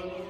Amen.